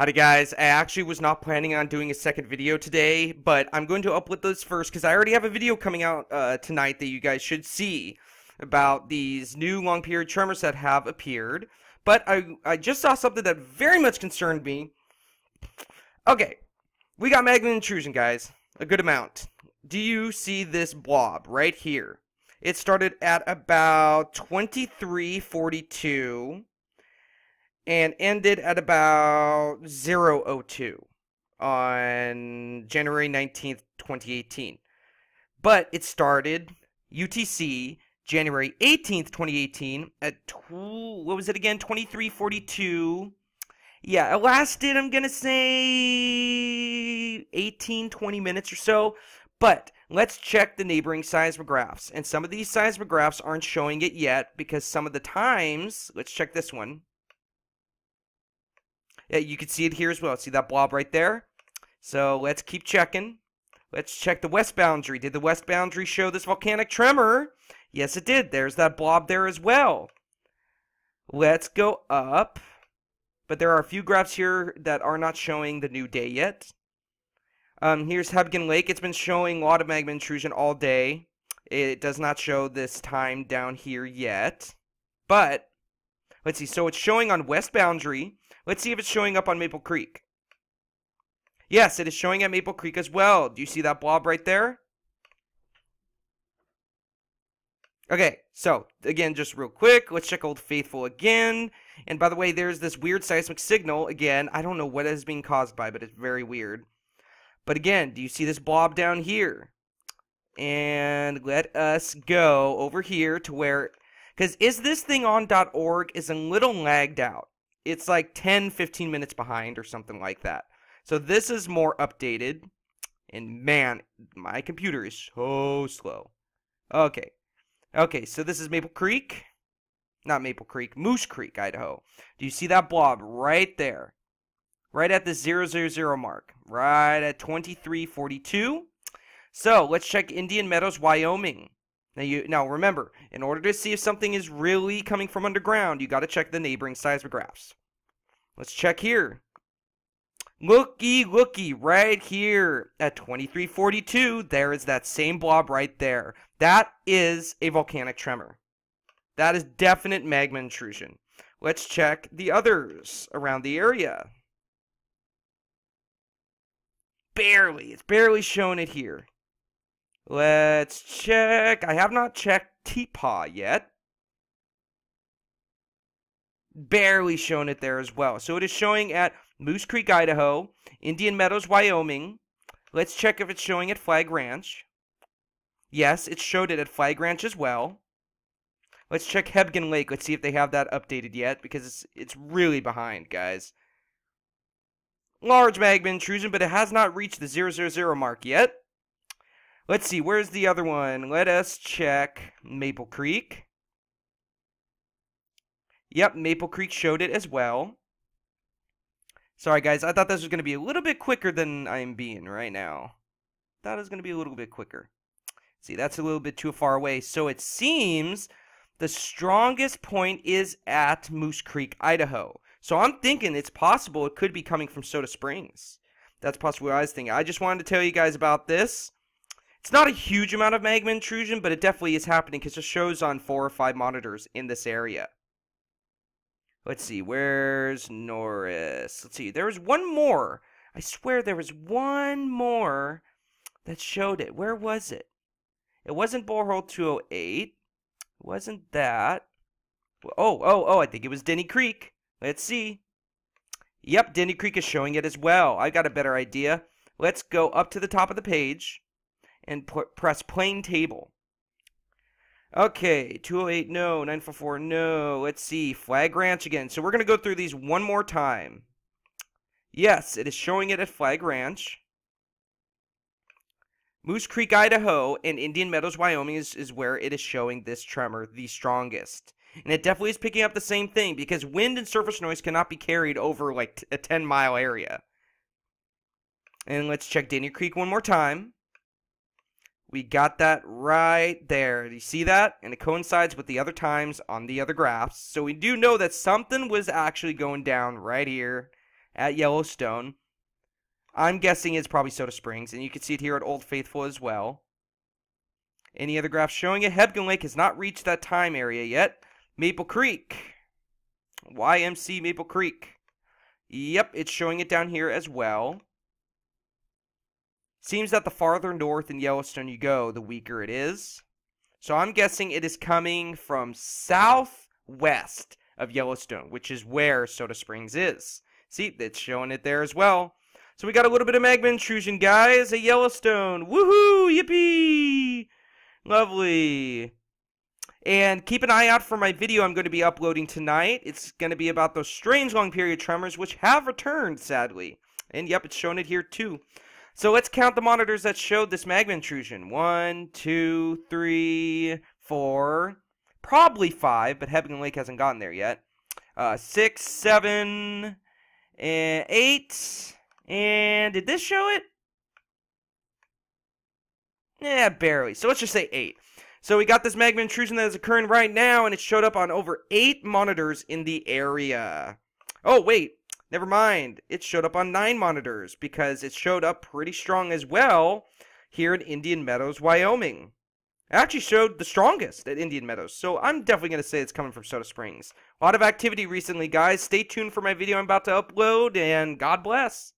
Howdy guys, I actually was not planning on doing a second video today, but I'm going to upload this first because I already have a video coming out uh, tonight that you guys should see about these new long period tremors that have appeared. But I, I just saw something that very much concerned me. Okay, we got magma intrusion guys, a good amount. Do you see this blob right here? It started at about 2342 and ended at about 002 on January 19th, 2018. But it started UTC January 18th, 2018 at tw- what was it again? 2342. Yeah, it lasted I'm going to say 18 20 minutes or so, but let's check the neighboring seismographs. And some of these seismographs aren't showing it yet because some of the times, let's check this one. Yeah, you can see it here as well. See that blob right there? So let's keep checking. Let's check the west boundary. Did the west boundary show this volcanic tremor? Yes, it did. There's that blob there as well. Let's go up. But there are a few graphs here that are not showing the new day yet. Um, here's Hebgen Lake. It's been showing a lot of magma intrusion all day. It does not show this time down here yet. But, let's see. So it's showing on west boundary. Let's see if it's showing up on Maple Creek. Yes, it is showing at Maple Creek as well. Do you see that blob right there? Okay, so again, just real quick, let's check Old Faithful again. And by the way, there's this weird seismic signal again. I don't know what it is being caused by, but it's very weird. But again, do you see this blob down here? And let us go over here to where, because is this thing on .org is a little lagged out. It's like 10, 15 minutes behind or something like that. So this is more updated. And man, my computer is so slow. Okay, Okay, so this is Maple Creek. Not Maple Creek, Moose Creek, Idaho. Do you see that blob right there? Right at the 000 mark. Right at 2342. So, let's check Indian Meadows, Wyoming. Now, you, now remember, in order to see if something is really coming from underground, you got to check the neighboring seismographs. Let's check here. Looky, looky, right here at 2342, there is that same blob right there. That is a volcanic tremor. That is definite magma intrusion. Let's check the others around the area. Barely, it's barely showing it here. Let's check. I have not checked Teapot yet. Barely shown it there as well. So it is showing at Moose Creek, Idaho, Indian Meadows, Wyoming. Let's check if it's showing at Flag Ranch. Yes, it showed it at Flag Ranch as well. Let's check Hebgen Lake. Let's see if they have that updated yet because it's it's really behind, guys. Large magma intrusion, but it has not reached the 000 mark yet. Let's see, where's the other one? Let us check Maple Creek. Yep, Maple Creek showed it as well. Sorry, guys. I thought this was going to be a little bit quicker than I'm being right now. Thought it was going to be a little bit quicker. See, that's a little bit too far away. So it seems the strongest point is at Moose Creek, Idaho. So I'm thinking it's possible it could be coming from Soda Springs. That's possibly what I was thinking. I just wanted to tell you guys about this. It's not a huge amount of magma intrusion, but it definitely is happening because it shows on four or five monitors in this area. Let's see, where's Norris? Let's see, there was one more. I swear there was one more that showed it. Where was it? It wasn't Borehole 208. It wasn't that. Oh, oh, oh, I think it was Denny Creek. Let's see. Yep, Denny Creek is showing it as well. I got a better idea. Let's go up to the top of the page and press plain table. Okay, 208, no. 944, no. Let's see. Flag Ranch again. So we're going to go through these one more time. Yes, it is showing it at Flag Ranch. Moose Creek, Idaho, and Indian Meadows, Wyoming is, is where it is showing this tremor the strongest. And it definitely is picking up the same thing because wind and surface noise cannot be carried over like a 10 mile area. And let's check Denny Creek one more time. We got that right there. Do you see that? And it coincides with the other times on the other graphs. So we do know that something was actually going down right here at Yellowstone. I'm guessing it's probably Soda Springs, and you can see it here at Old Faithful as well. Any other graphs showing it? Hebgen Lake has not reached that time area yet. Maple Creek. YMC Maple Creek. Yep, it's showing it down here as well. Seems that the farther north in Yellowstone you go, the weaker it is. So I'm guessing it is coming from southwest of Yellowstone, which is where Soda Springs is. See, it's showing it there as well. So we got a little bit of magma intrusion, guys, at Yellowstone. Woohoo! Yippee! Lovely. And keep an eye out for my video I'm going to be uploading tonight. It's going to be about those strange long period tremors, which have returned, sadly. And yep, it's showing it here too. So let's count the monitors that showed this magma intrusion. One, two, three, four, probably five, but Hebgen Lake hasn't gotten there yet. Uh, six, seven, and eight. And did this show it? Yeah, barely. So let's just say eight. So we got this magma intrusion that is occurring right now, and it showed up on over eight monitors in the area. Oh, wait. Never mind. It showed up on nine monitors because it showed up pretty strong as well here in Indian Meadows, Wyoming. It actually showed the strongest at Indian Meadows, so I'm definitely going to say it's coming from Soda Springs. A lot of activity recently, guys. Stay tuned for my video I'm about to upload, and God bless.